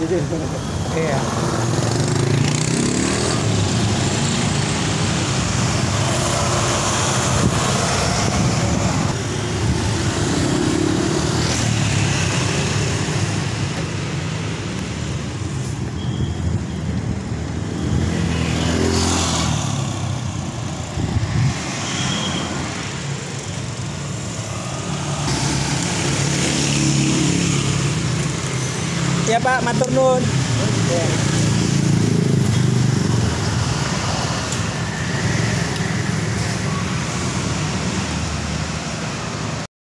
也这个对呀。Ya Pak, matur nuwun.